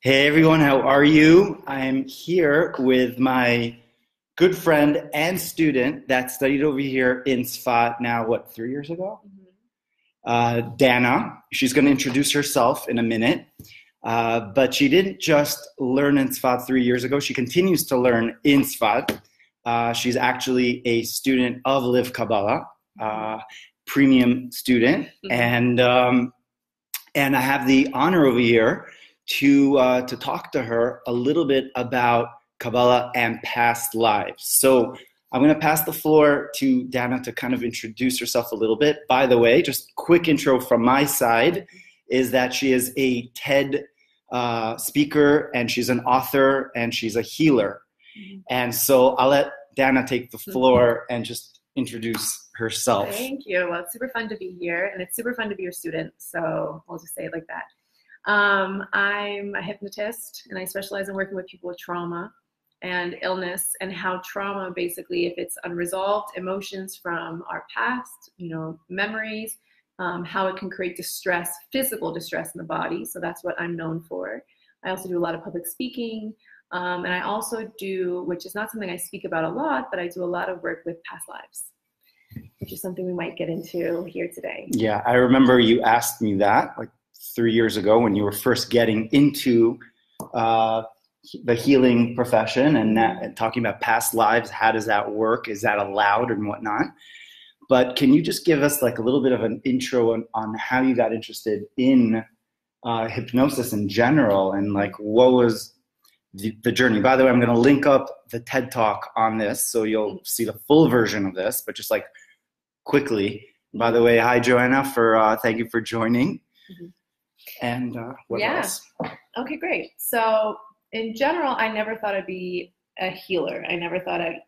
Hey everyone, how are you? I'm here with my good friend and student that studied over here in Sfat now, what, three years ago? Uh, Danna. She's going to introduce herself in a minute. Uh, but she didn't just learn in Sfat three years ago, she continues to learn in Sfat. Uh, she's actually a student of Live Kabbalah, uh, premium student. Mhm. And, um, and I have the honor over here to, uh, to talk to her a little bit about Kabbalah and past lives. So I'm going to pass the floor to Danna to kind of introduce herself a little bit. By the way, just quick intro from my side is that she is a TED uh, speaker and she's an author and she's a healer. Mhm. And so I'll let Danna take the floor and just introduce herself. Thank you. Well, it's super fun to be here, and it's super fun to be your student. So I'll just say it like that. Um, I'm a hypnotist, and I specialize in working with people with trauma and illness, and how trauma, basically, if it's unresolved emotions from our past, you know, memories, um, how it can create distress, physical distress in the body. So that's what I'm known for. I also do a lot of public speaking. Um, and I also do, which is not something I speak about a lot, but I do a lot of work with past lives, which is something we might get into here today. Yeah, I remember you asked me that like three years ago when you were first getting into uh, the healing profession and, that, and talking about past lives. How does that work? Is that allowed and whatnot? But can you just give us like a little bit of an intro on, on how you got interested in uh, hypnosis in general and like what was the, the journey? By the way, I'm going to link up the TED talk on this so you'll see the full version of this, but just like quickly. By the way, hi Joanna for uh, thank you for joining. Mhm. And uh, what Yeah. else? Okay, great. So, in general, I never thought I'd be a healer. I never thought I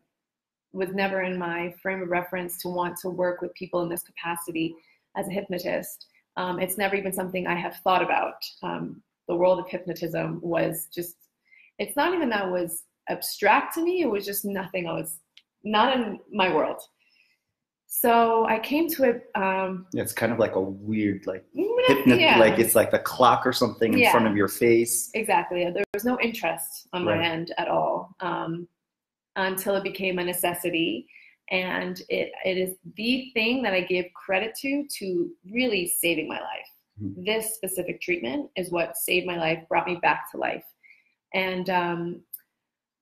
was never in my frame of reference to want to work with people in this capacity as a hypnotist. Um, it's never even something I have thought about. Um, the world of hypnotism was just, it's not even that was abstract to me, it was just nothing I was, not in my world. So I came to it. Um, Yeah, it's kind of like a weird like hypnot, yeah. like it's like the clock or something in Yeah. front of your face. Exactly. There was no interest on my Right. end at all um, until it became a necessity. And it, it is the thing that I give credit to to really saving my life. Mhm. This specific treatment is what saved my life, brought me back to life. And um,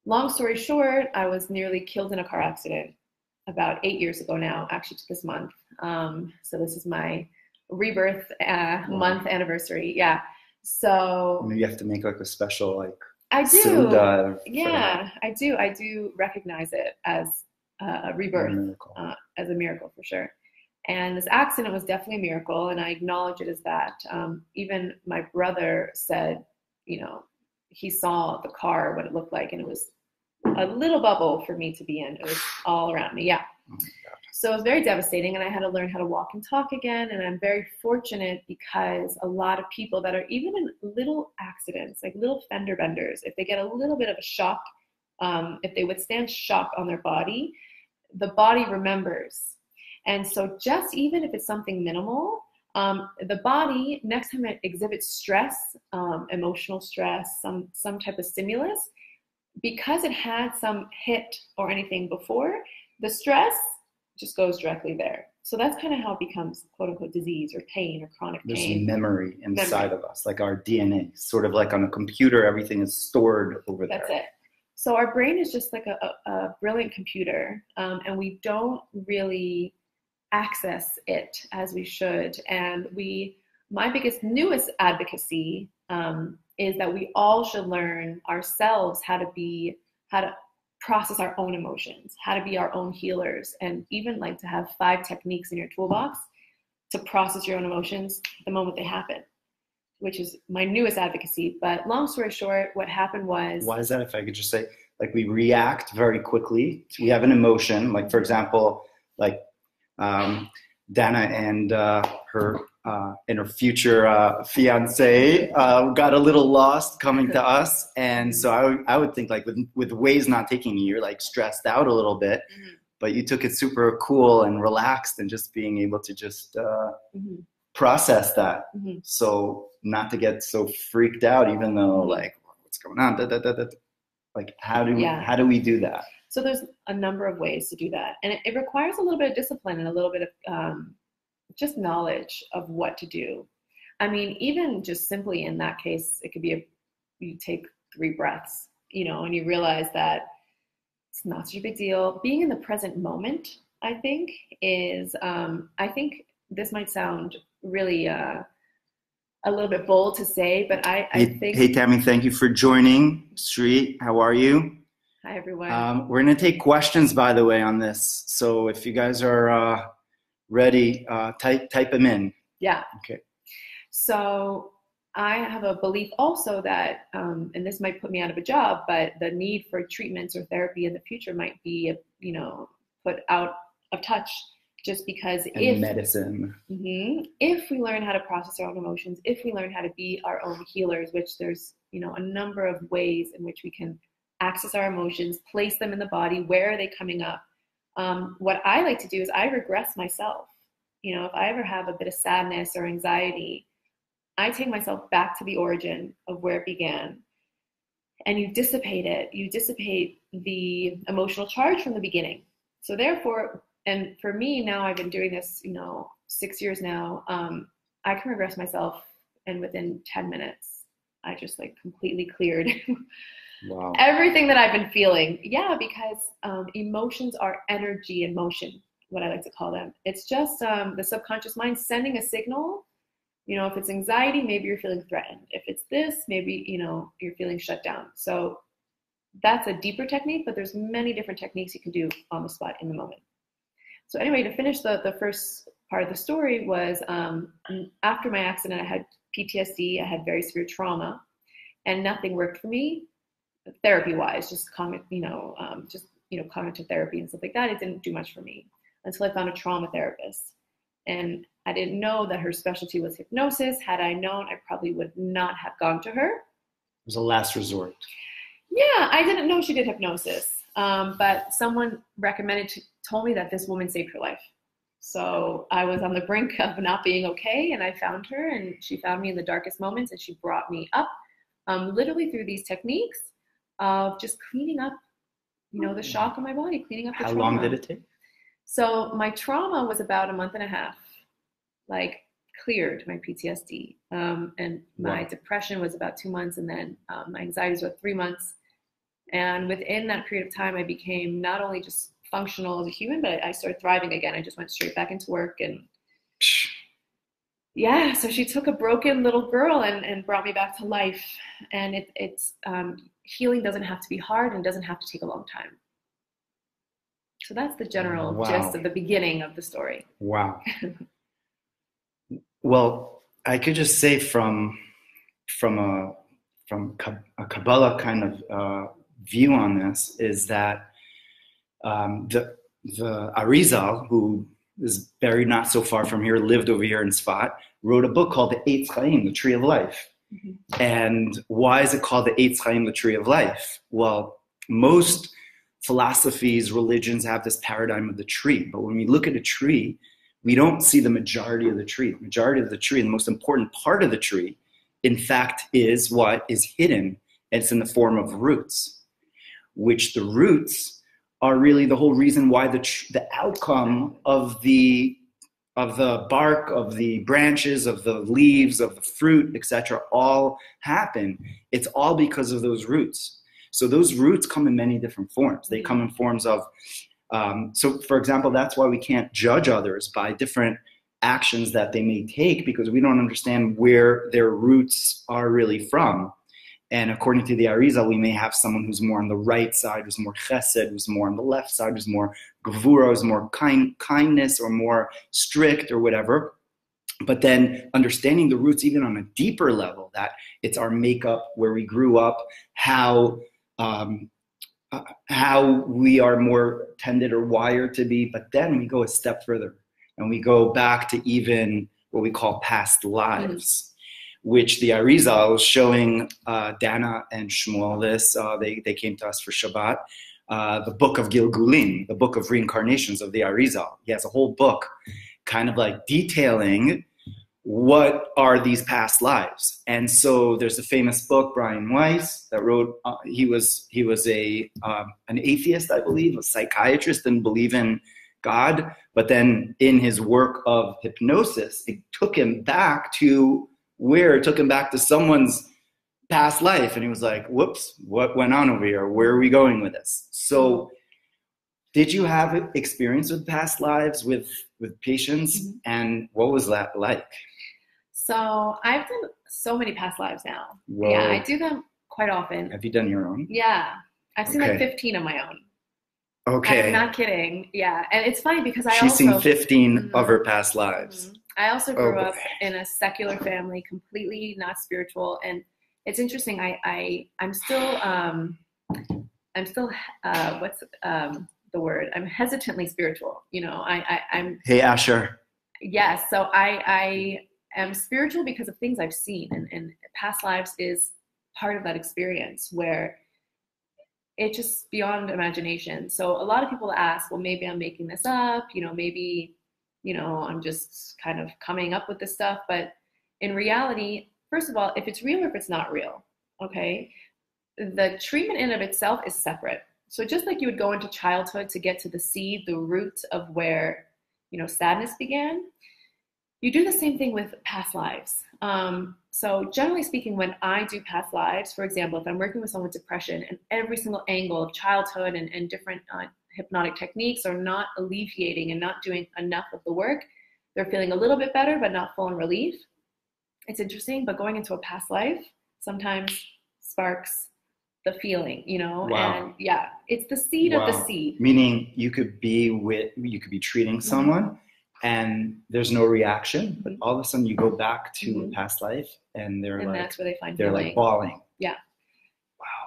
long story short, I was nearly killed in a car accident about eight years ago now, actually, to this month. Um, so this is my rebirth uh, Wow. month anniversary. Yeah. So Maybe you have to make like a special like I do. Yeah, I do. I do recognize it as uh, a rebirth, miracle. uh, as a miracle for sure. And this accident was definitely a miracle, and I acknowledge it as that. Um, even my brother said, you know, he saw the car, what it looked like, and it was a little bubble for me to be in. It was all around me. Yeah. Oh. So it was very devastating, and I had to learn how to walk and talk again. And I'm very fortunate because a lot of people that are even in little accidents, like little fender benders, if they get a little bit of a shock, um, if they withstand shock on their body, the body remembers. And so, just even if it's something minimal, um, the body next time it exhibits stress, um, emotional stress, some some type of stimulus, because it had some hit or anything before, the stress just goes directly there. So that's kind of how it becomes quote unquote disease or pain or chronic There's pain. memory inside of us, like our DNA. Sort of like on a computer, everything is stored over there. That's it. So our brain is just like a, a, a brilliant computer, um, and we don't really access it as we should. And we, my biggest, newest advocacy um, is that we all should learn ourselves how to be, how to process our own emotions, how to be our own healers, and even like to have five techniques in your toolbox to process your own emotions the moment they happen, which is my newest advocacy. But long story short, what happened was Why is that? If I could just say, like we react very quickly. We have an emotion. Like for example, like um, Danna and uh, her uh, and her future uh, fiance uh, got a little lost coming to us, and so I would, think like with with Waze not taking you, you're like stressed out a little bit, Mhm. but you took it super cool and relaxed, and just being able to just uh, Mhm. process that. Mhm. So not to get so freaked out, even though Mhm. like what's going on? Da, da, da. Like, how do we, Yeah. how do we do that? So there's a number of ways to do that, and it, it requires a little bit of discipline and a little bit of um, just knowledge of what to do. I mean, even just simply in that case, it could be a you take three breaths, you know, and you realize that it's not such a big deal. Being in the present moment, I think, is um, I think this might sound really uh, a little bit bold to say, but I, I Hey, think hey, Tammy, thank you for joining. Sri, how are you? hi everyone. Um, we're going to take questions, by the way, on this. So if you guys are uh, ready, uh, type type them in. Yeah. Okay. So I have a belief also that, um, and this might put me out of a job, but the need for treatments or therapy in the future might be, you know, put out of touch just because And if medicine. Mhm. if we learn how to process our own emotions, if we learn how to be our own healers, which there's you know a number of ways in which we can access our emotions, place them in the body. Where are they coming up? Um, what I like to do is I regress myself. You know, if I ever have a bit of sadness or anxiety, I take myself back to the origin of where it began, and you dissipate it. You dissipate the emotional charge from the beginning. So therefore, and for me now, I've been doing this, you know, six years now. Um, I can regress myself, and within ten minutes, I just like completely cleared Wow. everything that I've been feeling. Yeah, because um, emotions are energy in motion, what I like to call them. It's just um, the subconscious mind sending a signal. You know, if it's anxiety, maybe you're feeling threatened. If it's this, maybe you know you're feeling shut down. So that's a deeper technique, but there's many different techniques you can do on the spot in the moment. So anyway, to finish the the first part of the story was um, after my accident, I had PTSD. I had very severe trauma, and nothing worked for me therapy wise, just cognitive, you know, um, just you know, cognitive therapy and stuff like that. It didn't do much for me until I found a trauma therapist, and I didn't know that her specialty was hypnosis. Had I known, I probably would not have gone to her. It was a last resort. Yeah, I didn't know she did hypnosis, um, but someone recommended, to, told me that this woman saved her life. So I was on the brink of not being okay, and I found her, and she found me in the darkest moments, and she brought me up, um, literally through these techniques of just cleaning up, you know, the shock in my body, cleaning up the How trauma. long did it take? So my trauma was about a month and a half, like cleared my PTSD, um, and my Wow. depression was about two months, and then um, my anxieties were three months. And within that period of time, I became not only just functional as a human, but I started thriving again. I just went straight back into work, and yeah. So she took a broken little girl and, and brought me back to life. And it, it's um, healing doesn't have to be hard and doesn't have to take a long time. So that's the general Wow. gist of the beginning of the story. Wow. well, I could just say from from a from a Kabbalah kind of uh, view on this is that um, the the Arizal, who is buried not so far from here, lived over here in Sfat, wrote a book called the Eitz Chaim, the Tree of Life. Mhm. And why is it called the Eitz Chaim, the Tree of Life? Well, most philosophies, religions have this paradigm of the tree, but when we look at a tree, we don't see the majority of the tree. The majority of the tree, the most important part of the tree, in fact, is what is hidden. It's in the form of roots, which the roots are really the whole reason why the tr- the outcome of the of the bark, of the branches, of the leaves, of the fruit, etc., all happen. It's all because of those roots. So those roots come in many different forms. They come in forms of um, so, for example, that's why we can't judge others by different actions that they may take because we don't understand where their roots are really from. And according to the Arizal, we may have someone who's more on the right side, who's more chesed, who's more on the left side, who's more gevura, who's more kind, kindness, or more strict, or whatever. But then understanding the roots even on a deeper level, that it's our makeup, where we grew up, how um, uh, how we are more tended or wired to be. But then we go a step further and we go back to even what we call past lives, which the Arizal is showing uh, Danna and Shmuel this. Uh, they, they came to us for Shabbat. Uh, the book of Gilgulim, the book of reincarnations of the Arizal. He has a whole book kind of like detailing what are these past lives? And so there's a famous book, Brian Weiss, that wrote. Uh, he was he was a um, an atheist, I believe, a psychiatrist, didn't believe in God. But then in his work of hypnosis, it took him back to where it took him back to someone's past life, and he was like, "Whoops, what went on over here? Where are we going with this?" So did you have experience with past lives with with patients mm-hmm. and what was that like so i've done so many past lives now Whoa. yeah i do them quite often have you done your own yeah i've seen okay. like 15 of my own okay i'm not kidding yeah and it's funny because i she's also, seen 15 mm-hmm. of her past lives mm-hmm. I also grew oh, up in a secular family completely not spiritual and it's interesting i i i'm still um i'm still uh what's um the word. I'm hesitantly spiritual. You know, I, I am Hey Asher. Yes. So I I am spiritual because of things I've seen, and, and past lives is part of that experience where it's just beyond imagination. So a lot of people ask, well, maybe I'm making this up. You know, maybe you know I'm just kind of coming up with this stuff, but in reality, first of all, if it's real or if it's not real, okay, the treatment in of itself is separate. So just like you would go into childhood to get to the seed, the root of where you know sadness began, you do the same thing with past lives. Um, so generally speaking, when I do past lives, for example, if I'm working with someone with depression and every single angle of childhood and, and different uh, hypnotic techniques are not alleviating and not doing enough of the work, they're feeling a little bit better but not full in relief. It's interesting, but going into a past life sometimes sparks the feeling, you know? Wow. And yeah, it's the seed wow. of the seed. Meaning you could be with, you could be treating mm-hmm. someone mm-hmm. and there's no reaction, but all of a sudden you go back to mm-hmm. a past life and they're and like, that's where they find they're healing. like bawling.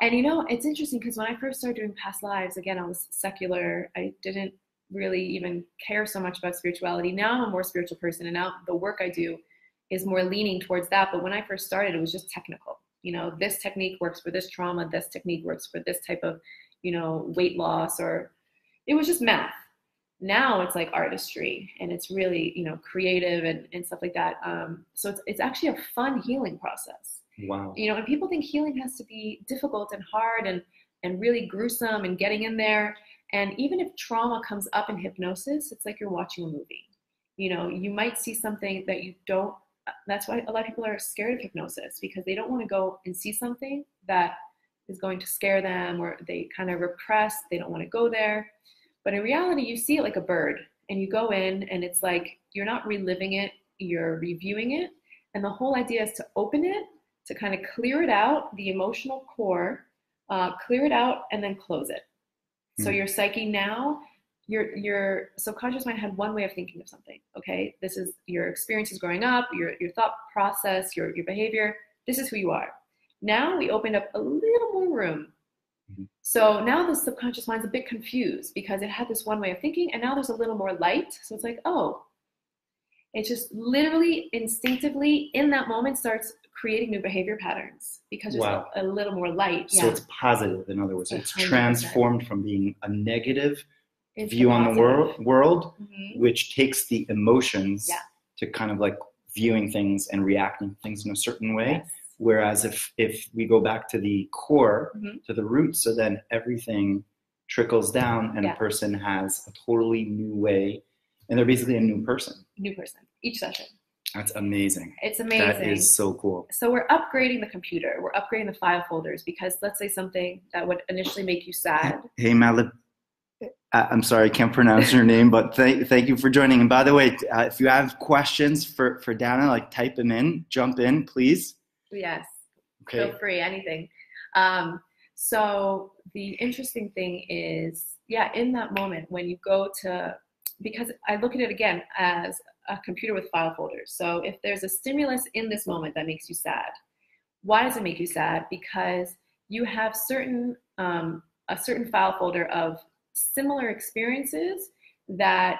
And you know, it's interesting because when I first started doing past lives, again, I was secular. I didn't really even care so much about spirituality. Now I'm a more spiritual person and now the work I do is more leaning towards that. But when I first started, it was just technical you know this technique works for this trauma this technique works for this type of you know weight loss or it was just math now it's like artistry and it's really you know creative and, and stuff like that um, so it's, it's actually a fun healing process wow. You know and people think healing has to be difficult and hard and and really gruesome and getting in there. And even if trauma comes up in hypnosis it's like you're watching a movie. You know you might see something that you don't that's why a lot of people are scared of hypnosis because they don't want to go and see something that is going to scare them or they kind of repress they don't want to go there. But in reality you see it like a bird and you go in and it's like you're not reliving it you're reviewing it. And the whole idea is to open it to kind of clear it out the emotional core uh, clear it out and then close it mm. so hmm. your psyche now your your subconscious mind had one way of thinking of something okay this is your experiences growing up your your thought process your your behavior this is who you are now we opened up a little more room mm-hmm. so now the subconscious mind's a bit confused because it had this one way of thinking and now there's a little more light so it's like oh it just literally instinctively in that moment starts creating new behavior patterns because there's wow. a, a, little more light so yeah. it's positive in other words it's 100%. transformed from being a negative view on the world, world mm-hmm. which takes the emotions yeah. to kind of like viewing things and reacting to things in a certain way. Yes. Whereas if if we go back to the core, mm-hmm. to the root, so then everything trickles down and yeah. a person has a totally new way and they're basically a new person. New person each session. That's amazing. It's amazing. That is so cool. So we're upgrading the computer. We're upgrading the file folders because let's say something that would initially make you sad. Hey, Malib, I'm sorry, I can't pronounce your name, but thank, thank you for joining. And by the way, uh, if you have questions for, for Danna, like type them in, jump in, please. Yes. Okay. Feel free, anything. Um, so the interesting thing is, yeah, in that moment when you go to, because I look at it again as a computer with file folders. So if there's a stimulus in this moment that makes you sad, why does it make you sad? Because you have certain um, a certain file folder of similar experiences that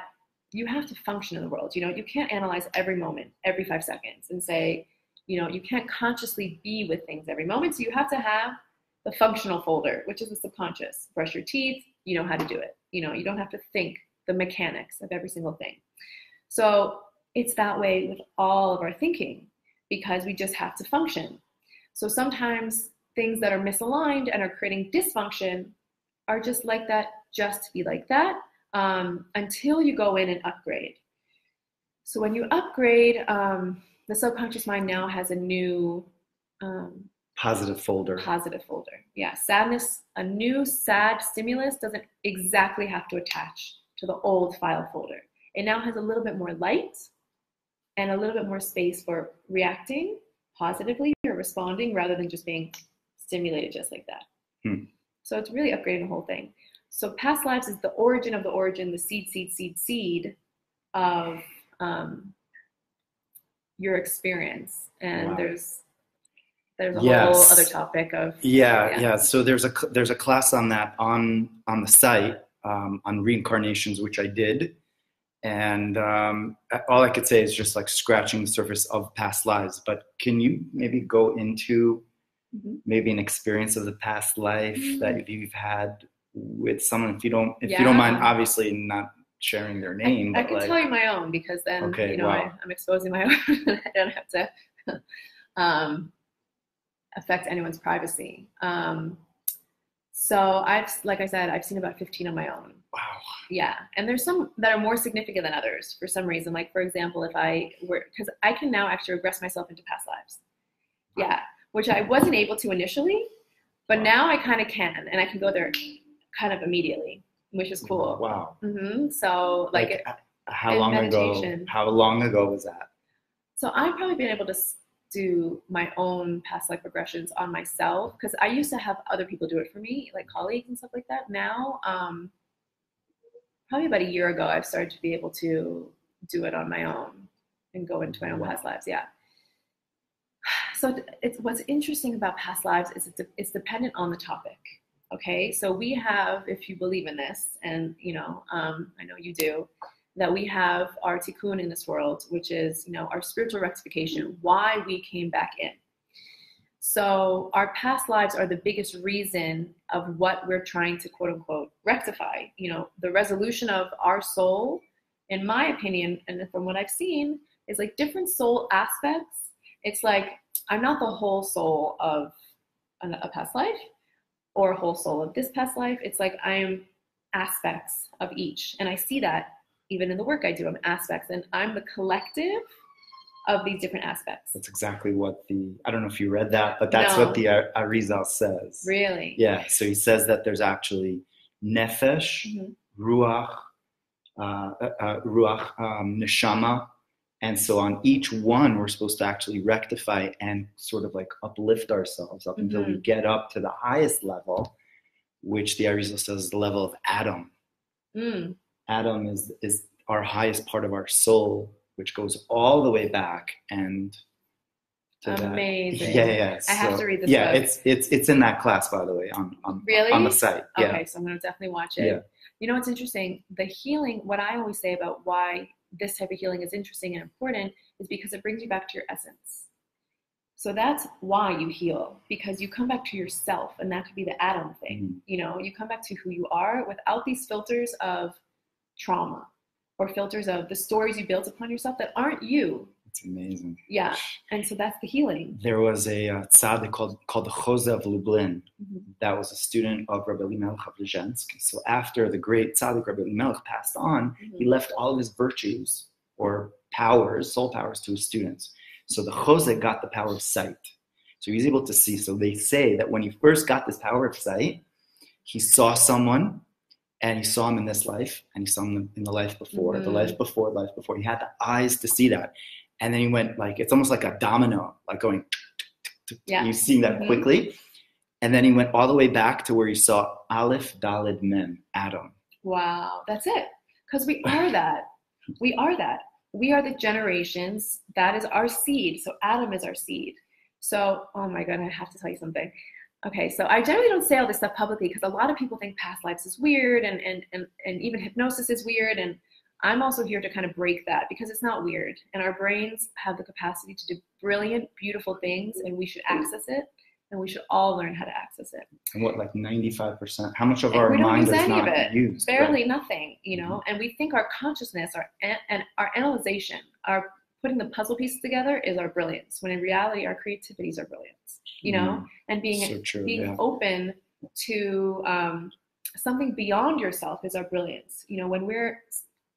you have to function in the world. You know, you can't analyze every moment every five seconds and say, you know, you can't consciously be with things every moment. So you have to have the functional folder, which is the subconscious. Brush your teeth, you know how to do it. You know, you don't have to think the mechanics of every single thing. So it's that way with all of our thinking because we just have to function. So sometimes things that are misaligned and are creating dysfunction are just like that, just to be like that, um, until you go in and upgrade. So when you upgrade, um, the subconscious mind now has a new um, positive folder. Positive folder. Yeah, sadness. A new sad stimulus doesn't exactly have to attach to the old file folder. It now has a little bit more light and a little bit more space for reacting positively or responding rather than just being stimulated just like that. Hmm. So it's really upgrading the whole thing. So past lives is the origin of the origin, the seed, seed, seed, seed of um, your experience. And wow. there's there's a yes. whole other topic of yeah, yeah, yeah so there's a there's a class on that on on the site um, on reincarnations which i did and um, all i could say is just like scratching the surface of past lives but can you maybe go into mm-hmm. maybe an experience of the past life mm-hmm. that you've had with someone if you don't if yeah. you don't mind obviously not sharing their name i, I can like, tell you my own because then okay, you know wow. I, am exposing my own i don't have to um, affect anyone's privacy. Um, so I've, like I said, I've seen about 15 on my own. Wow. Yeah, and there's some that are more significant than others for some reason. Like for example, if I were, because I can now actually regress myself into past lives. Yeah, which I wasn't able to initially, but now I kind of can, and I can go there kind of immediately, which is cool. Wow. Mm-hmm. So like, like it, how long meditation. ago? How long ago was that? So I've probably been able to do my own past life regressions on myself because I used to have other people do it for me, like colleagues and stuff like that. Now, um, probably about a year ago, I've started to be able to do it on my own and go into my own past lives. Yeah. So it's what's interesting about past lives is it's, it's dependent on the topic. Okay, so we have, if you believe in this, and you know, um, I know you do, that we have our tikkun in this world, which is, you know, our spiritual rectification, why we came back in. So our past lives are the biggest reason of what we're trying to quote unquote rectify. You know, the resolution of our soul, in my opinion, and from what I've seen, is like different soul aspects. It's like I'm not the whole soul of a past life or a whole soul of this past life. It's like I'm aspects of each. And I see that even in the work I do, I'm aspects, and I'm the collective of these different aspects. That's exactly what the I don't know if you read that, but that's no. what the Arizal says. Really? Yeah. So he says that there's actually nefesh, mm-hmm. ruach, uh, uh, uh, ruach, um, neshama, and so on each one we're supposed to actually rectify and sort of like uplift ourselves up mm-hmm. until we mm-hmm. get up to the highest level, which the Arizal says is the level of Adam. Mm. Adam is is our highest part of our soul, which goes all the way back and amazing. That. Yeah, yeah. I have to read this. Yeah, book. it's it's it's in that class by the way on on really on the site. Yeah. Okay, so I'm gonna definitely watch it. Yeah. You know what's interesting? The healing. What I always say about why this type of healing is interesting and important is because it brings you back to your essence. So that's why you heal because you come back to yourself, and that could be the Adam thing. Mm-hmm. You know, you come back to who you are without these filters of trauma or filters of the stories you built upon yourself that aren't you. It's amazing. Yeah, and so that's the healing. There was a uh, tzaddik called called the Chozeh of Lublin. Mm-hmm. That was a student of Rabbi Elimelech of Lezhensk. So after the great tzaddik Rabbi Elimelech passed on, mm-hmm. he left all of his virtues or powers, soul powers, to his students. So the Chozeh got the power of sight. So he was able to see. So they say that when he first got this power of sight, he saw someone and he saw him in this life and he saw him in the life before mm-hmm. the life before life before. He had the eyes to see that. And then he went like it's almost like a domino like going yeah. you see that mm-hmm. quickly. And then he went all the way back to where he saw aleph dalid mem adam. Wow. That's it. Because we are that. We are that. We are the generations. That is our seed. So adam is our seed. So oh my god i have to tell you something Okay, so I generally don't say all this stuff publicly because a lot of people think past lives is weird and, and, and, and even hypnosis is weird. And I'm also here to kind of break that because it's not weird. And our brains have the capacity to do brilliant, beautiful things, and we should access it. And we should all learn how to access it. And what, like 95%? How much of and our mind is not used? Barely right? nothing, you know? Mm-hmm. And we think our consciousness our, and our analyzation our putting the puzzle pieces together is our brilliance. When in reality, our creativity is our brilliance. You know, Mm. and being So being Yeah. open to um, something beyond yourself is our brilliance. You know, when we're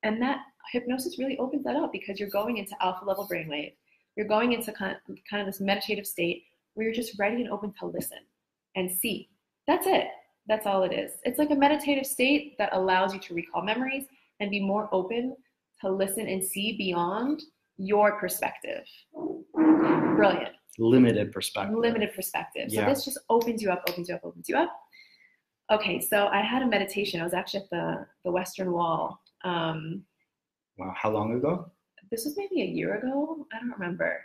and that hypnosis really opens that up because you're going into alpha level brainwave. You're going into kind of, kind of this meditative state where you're just ready and open to listen and see. That's it. That's all it is. It's like a meditative state that allows you to recall memories and be more open to listen and see beyond your perspective. Brilliant Limited perspective. limited perspective. So Yeah. this just opens you up, opens you up, opens you up. Okay, so I had a meditation. I was actually at the the Western Wall. Um, Wow. How long ago? this was maybe a year ago. I don't remember.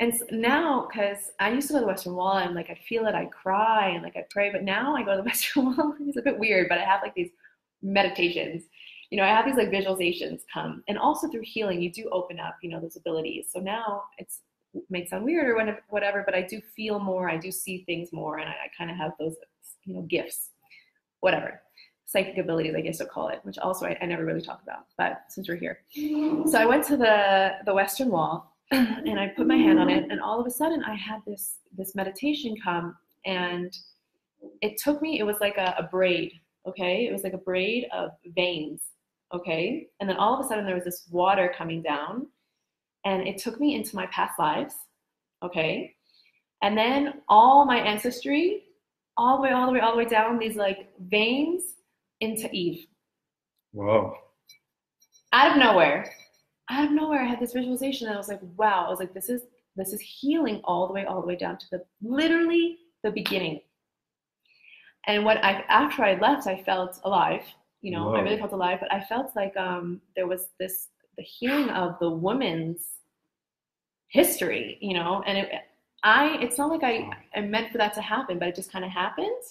And s- now, because I used to go to the Western Wall and like I feel it, I cry and like I pray. But now I go to the Western Wall. It's a bit weird, but I have like these meditations. You know, I have these like visualizations come, and also through healing, you do open up, you know, those abilities. So now it's it may sound weird or whatever, whatever, but I do feel more. I do see things more, and I, I kind of have those, you know, gifts, whatever, psychic abilities, I guess you'll call it, which also I, I never really talk about. But since we're here, so I went to the the Western Wall, and I put my hand on it, and all of a sudden I had this this meditation come, and it took me. It was like a, a braid. Okay, it was like a braid of veins. Okay, and then all of a sudden there was this water coming down, and it took me into my past lives. Okay, and then all my ancestry, all the way, all the way, all the way down these like veins into Eve Whoa. out of nowhere, out of nowhere, I had this visualization, and I was like, wow. I was like, this is this is healing all the way, all the way down to the literally the beginning. And what I after I left, I felt alive. You know, I really felt alive, but I felt like um, there was this the healing of the woman's history. You know, and it, I it's not like I, I meant for that to happen, but it just kind of happened.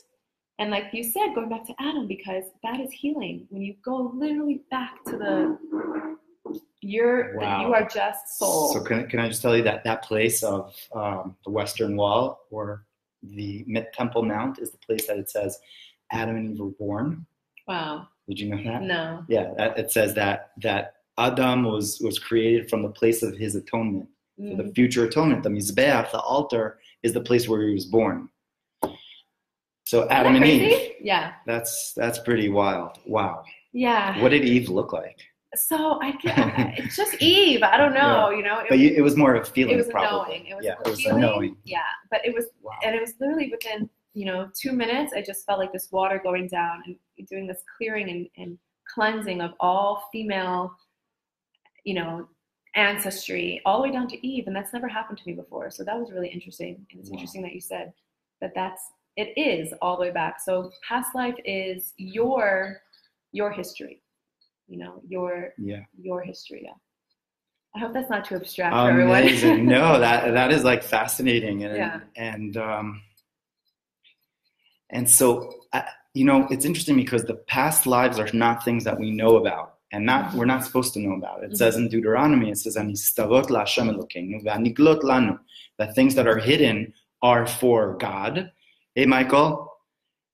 And like you said, going back to Adam, because that is healing. When you go literally back to the, you're that you are just soul. So can, can I just tell you that that place of um, the Western Wall or the Temple Mount is the place that it says Adam and Eve were born. wow. Did you know that? No. Yeah, that, it says that that Adam was was created from the place of his atonement. For the Mm. future atonement, the mizbeach, the altar, is the place where he was born. So Adam and Eve. Yeah. That's that's pretty wild. Wow. Yeah. What did Eve look like? So I get it's just Eve. I don't know. You know. It, But you, it was more of a feeling, it was probably. knowing. It was yeah, a it was feeling. knowing. Yeah, but it was Wow. and it was literally within you know two minutes i just felt like this water going down and doing this clearing and, and cleansing of all female you know ancestry all the way down to eve and that's never happened to me before so that was really interesting and it's Wow. interesting that you said that that's it is all the way back so past life is your your history you know your Yeah. your history yeah i hope that's not too abstract for everyone Amazing. no, that that is like fascinating, and Yeah. and um, and so I, you know, it's interesting because the past lives are not things that we know about, and not we're not supposed to know about. It Mhm. says in Deuteronomy, it says, "Anistavot laHashem Elokeinu v'aniglot lanu," that things that are hidden are for God. Hey, Michael,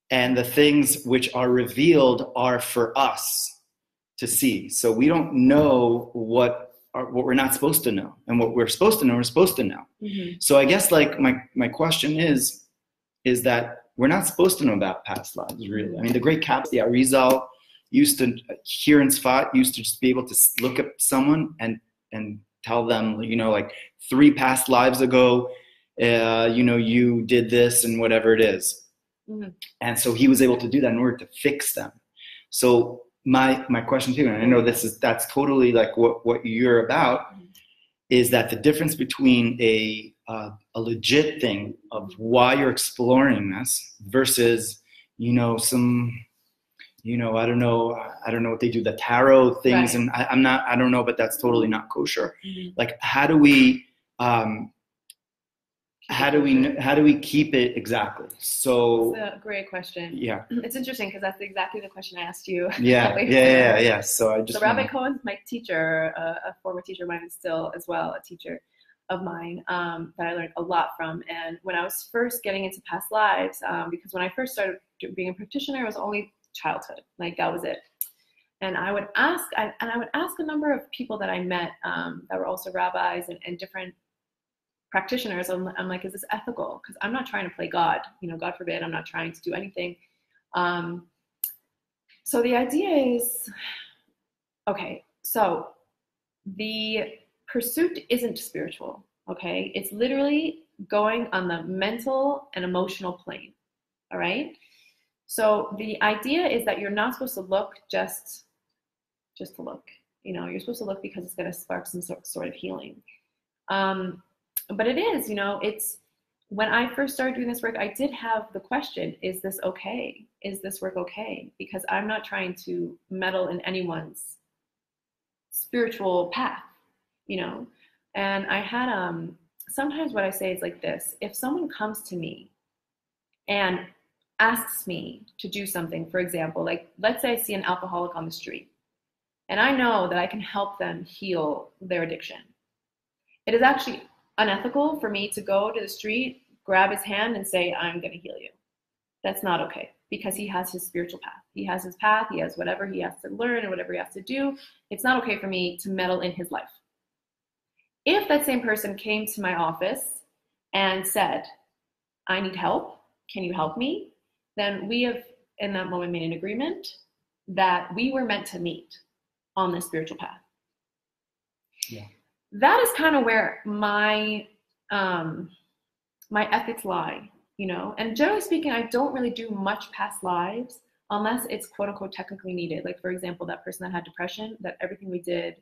and the things which are revealed are for us to see. So we don't know what are, what we're not supposed to know, and what we're supposed to know, we're supposed to know. Mhm. So I guess like my my question is, is that we're not supposed to know about past lives, really. I mean, the great Cap, the Arizal, used to here in Sfat used to just be able to look at someone and and tell them, you know, like three past lives ago, uh, you know, you did this and whatever it is. Mhm. And so he was able to do that in order to fix them. So my my question to you, and I know this is that's totally like what what you're about, Mhm. is that the difference between a uh, a legit thing of why you're exploring this versus you know some you know I don't know I don't know what they do the tarot things Right. and I, I'm not I don't know but that's totally not kosher. Mhm. Like how do we um, how do we how do we keep it exactly? So great question. yeah It's interesting because that's exactly the question I asked you. yeah yeah yeah yeah. So I just so Rabbi Cohen's my teacher, uh, a former teacher of mine, and still as well a teacher of mine um, that I learned a lot from. And when I was first getting into past lives, um, because when I first started being a practitioner, I was only childhood, like that was it. and I would ask, I, and I would ask a number of people that I met um, that were also rabbis and, and different practitioners. I'm, I'm, like, is this ethical? Because I'm not trying to play God. You know, God forbid, I'm not trying to do anything. Um, so the idea is, okay, so the pursuit isn't spiritual. Okay, it's literally going on the mental and emotional plane. All right. So the idea is that you're not supposed to look just just to look. You know, you're supposed to look because it's going to spark some sort of healing. Um, but it is, you know, it's when I first started doing this work, I did have the question is this okay? Is this work okay? Because I'm not trying to meddle in anyone's spiritual path, you know? And I had, um, sometimes what I say is like this if someone comes to me and asks me to do something, for example, like let's say I see an alcoholic on the street and I know that I can help them heal their addiction. It is actually unethical for me to go to the street, grab his hand, and say, I'm going to heal you. That's not okay because he has his spiritual path. He has his path, he has whatever he has to learn and whatever he has to do. It's not okay for me to meddle in his life. If that same person came to my office and said, I need help, can you help me? Then we have, in that moment, made an agreement that we were meant to meet on this spiritual path. Yeah. That is kind of where my um, my ethics lie, you know. And generally speaking, I don't really do much past lives unless it's quote unquote technically needed. Like for example, that person that had depression, that everything we did,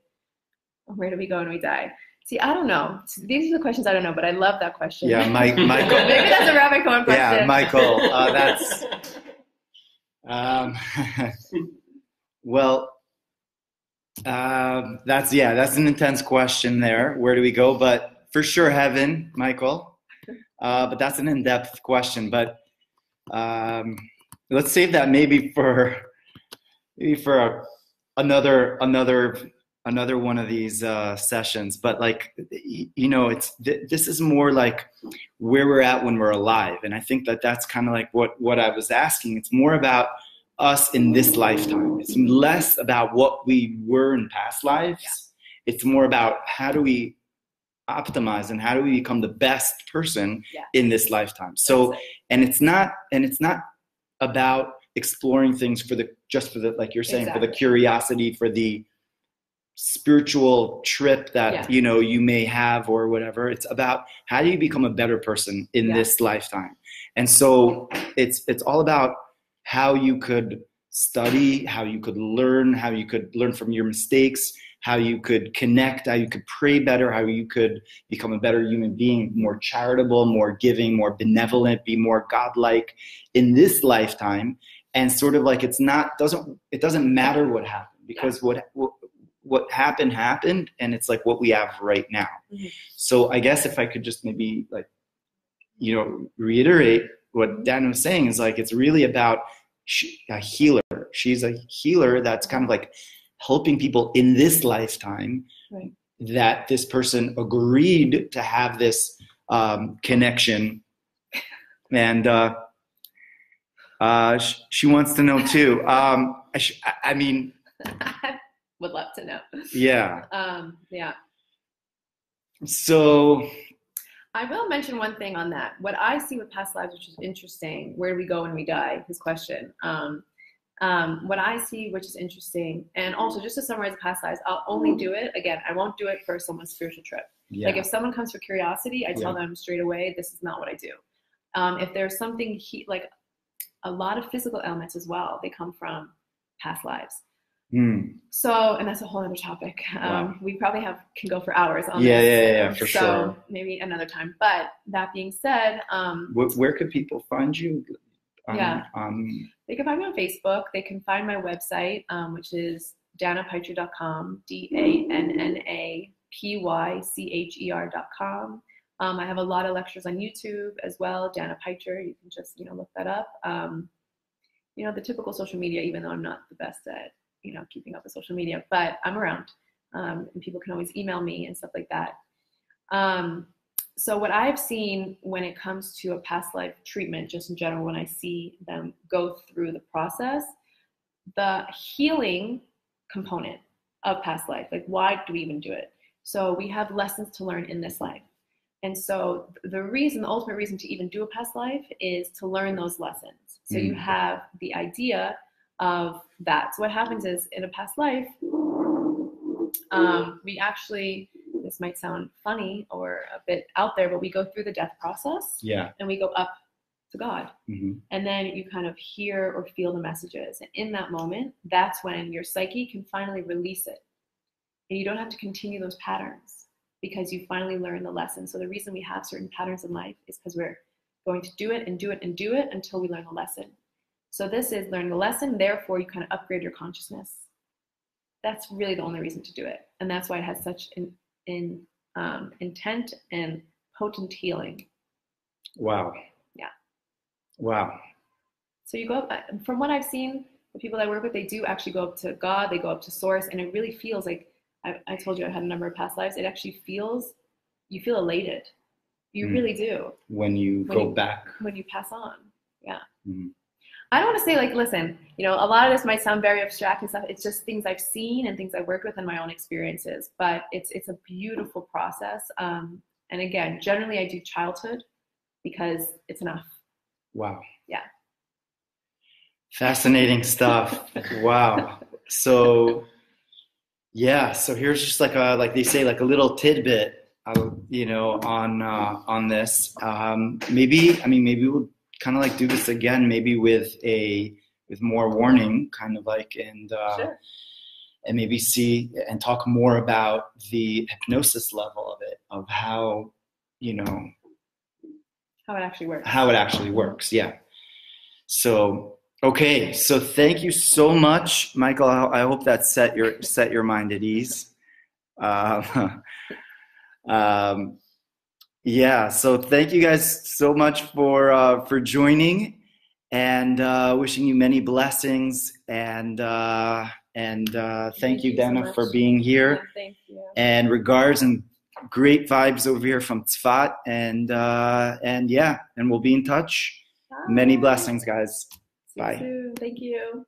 where do we go when we die? See, I don't know. These are the questions I don't know, but I love that question. Yeah, Mike, Michael. Maybe that's a Rabbi Cohen question. Yeah, Michael. Uh, that's. Um, well, um, that's yeah, that's an intense question there. Where do we go? But for sure, heaven, Michael. Uh, but that's an in-depth question. But um, let's save that maybe for maybe for a, another another another one of these uh, sessions. But like you know, it's th- this is more like where we're at when we're alive, and I think that that's kind of like what what I was asking. It's more about us in this lifetime. It's less about what we were in past lives. Yeah. It's more about how do we optimize and how do we become the best person yeah. in this lifetime. So and it's not and it's not about exploring things for the just for the like you're saying exactly. for the curiosity for the spiritual trip that yeah. you know you may have or whatever it's about how do you become a better person in yeah. this lifetime and so it's it's all about how you could study, how you could learn, how you could learn from your mistakes, how you could connect, how you could pray better, how you could become a better human being, more charitable, more giving, more benevolent, be more godlike in this lifetime. And sort of like it's not doesn't it doesn't matter what happened because what, what what happened happened and it's like what we have right now. Mm-hmm. So I guess if I could just maybe like you know reiterate what Dan was saying is like it's really about a healer. She's a healer that's kind of like helping people in this lifetime. Right. That this person agreed to have this um, connection, and uh, uh, sh- she wants to know too. Um, I, sh- I mean, would love to know. Yeah. Um, yeah. So I will mention one thing on that. What I see with past lives, which is interesting, where do we go when we die? His question. Um, um, what I see, which is interesting, and also just to summarize past lives, I'll only do it again. I won't do it for someone's spiritual trip. Yeah. Like if someone comes for curiosity, I tell yeah. them straight away, this is not what I do. Um, if there's something he, like a lot of physical elements as well, they come from past lives. Mm. So, and that's a whole other topic. Wow. Um, we probably have can go for hours on yeah, this. Yeah, yeah, yeah, for so sure. Maybe another time. But that being said, um, where, where could people find you? Um, yeah, they can find me on Facebook. They can find my website, um, which is dannapycher.com. D A N N A P Y C H E R.com. Um, I have a lot of lectures on YouTube as well. Danna Pycher, you can just you know look that up. Um, you know the typical social media, even though I'm not the best at you know keeping up with social media, but I'm around, um, and people can always email me and stuff like that. Um, so what I've seen when it comes to a past life treatment, just in general, when I see them go through the process, the healing component of past life. Like, why do we even do it? So we have lessons to learn in this life. And so the reason, the ultimate reason to even do a past life is to learn those lessons. So you Mm. have the idea of that. So what happens is in a past life, um, we actually, this might sound funny or a bit out there, but we go through the death process Yeah. and we go up to God. hmm And then you kind of hear or feel the messages. And in that moment, that's when your psyche can finally release it. And you don't have to continue those patterns because you finally learn the lesson. So the reason we have certain patterns in life is because we're going to do it and do it and do it until we learn the lesson. So this is learn the lesson, therefore you kind of upgrade your consciousness. That's really the only reason to do it. And that's why it has such an in, um, intent and potent healing. Wow. Yeah. Wow. So you go up, uh, from what I've seen, the people I work with, they do actually go up to God, they go up to Source, and it really feels like I, I told you I had a number of past lives. It actually feels, you feel elated. You Mm. really do When you When go you- back. when you pass on. Yeah. Mhm. I don't want to say like, listen, you know, a lot of this might sound very abstract and stuff. It's just things I've seen and things I've worked with in my own experiences. But it's it's a beautiful process. Um, and again, generally I do childhood because it's enough. Wow. Yeah. Fascinating stuff. wow. So, yeah. So here's just like a like they say like a little tidbit, uh, you know, on uh, on this. Um, maybe I mean maybe we'll kind of like do this again, maybe with a with more warning, kind of like and. Uh, Sure. and maybe see and talk more about the hypnosis level of it, of how, you know, How it actually works. how it actually works. Yeah. So, okay. So thank you so much, Michael. I I hope that set your set your mind at ease. Uh, um, yeah. So thank you guys so much for uh, for joining, and uh, wishing you many blessings. And uh, and uh, thank, Thank you, you so Danna, much. for being here Yeah, thank you. and regards and great vibes over here from Tzfat. And uh, and yeah, and we'll be in touch. Many blessings, guys. See you Bye. soon. Thank you.